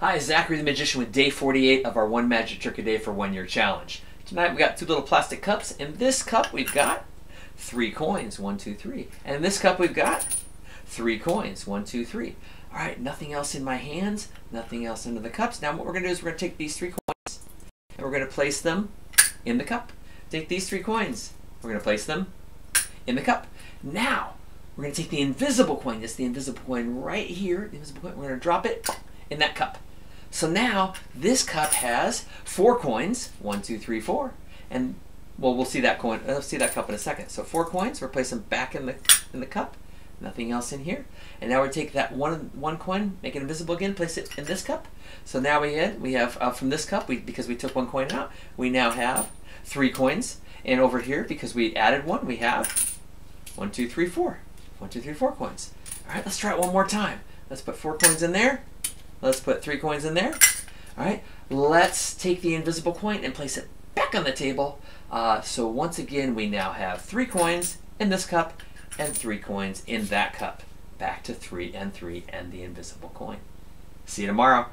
Hi, Xakary the Magician with day 48 of our One Magic Trick a Day for One Year Challenge. Tonight we've got two little plastic cups. In this cup we've got three coins, one, two, three. And in this cup we've got three coins, one, two, three. All right, nothing else in my hands, nothing else into the cups. Now what we're gonna do is we're gonna take these three coins and we're gonna place them in the cup. Take these three coins, we're gonna place them in the cup. Now, we're gonna take the invisible coin, just the invisible coin right here, the invisible coin, we're gonna drop it in that cup. So now this cup has four coins. One, two, three, four. And well, we'll see that coin. Let's see that cup in a second. So four coins. We're placing them back in the in the cup. Nothing else in here. And now we take that one one coin, make it invisible again, place it in this cup. So now we had we have uh, from this cup, we because we took one coin out, we now have three coins. And over here, because we added one, we have one, two, three, four. One, two, three, four coins. All right, let's try it one more time. Let's put four coins in there. Let's put three coins in there. All right, let's take the invisible coin and place it back on the table. Uh, so once again, we now have three coins in this cup and three coins in that cup. Back to three and three and the invisible coin. See you tomorrow.